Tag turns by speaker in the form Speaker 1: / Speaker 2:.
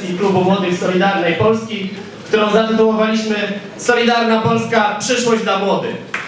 Speaker 1: sesji Klubu Młodych Solidarnej Polski, którą zatytułowaliśmy Solidarna Polska – Przyszłość dla Młodych.